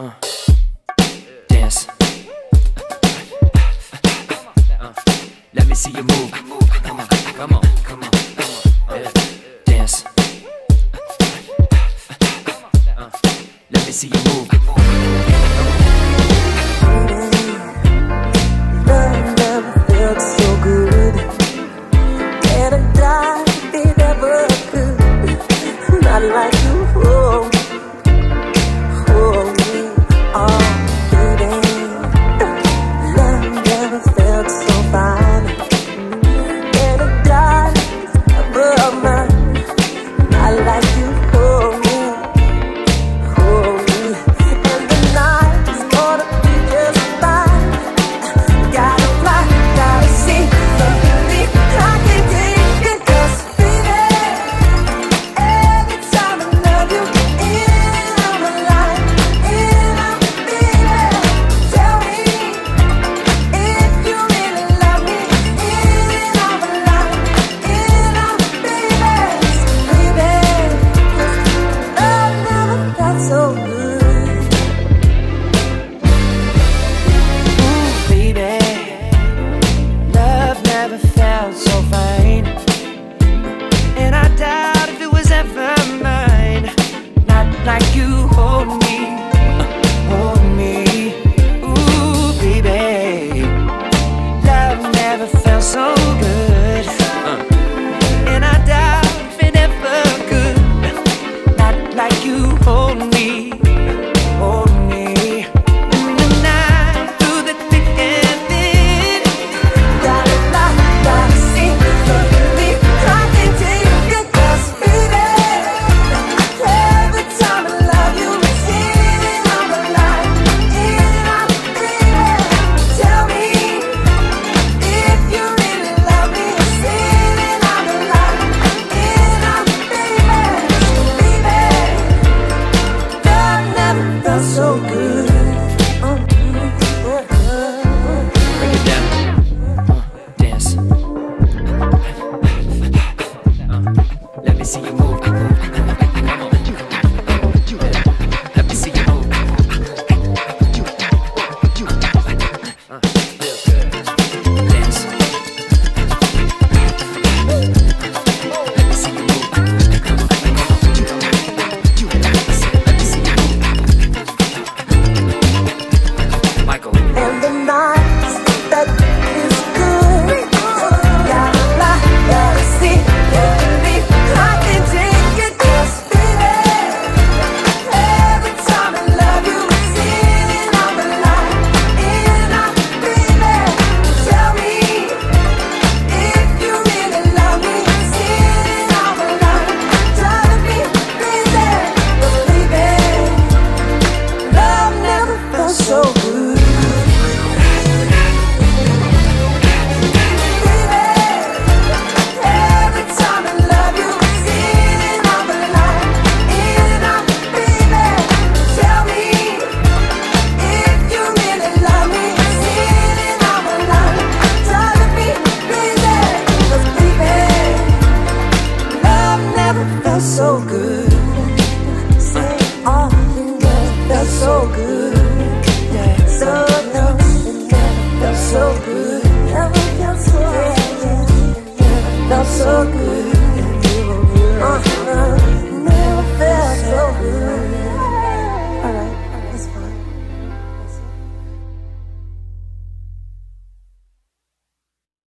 Uh. Dance. Uh. Uh. Let me see you move.